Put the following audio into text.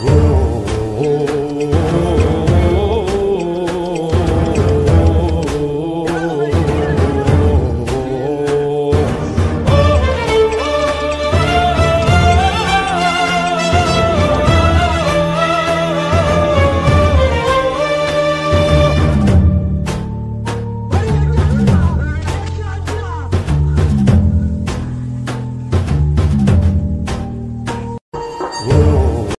Whoa.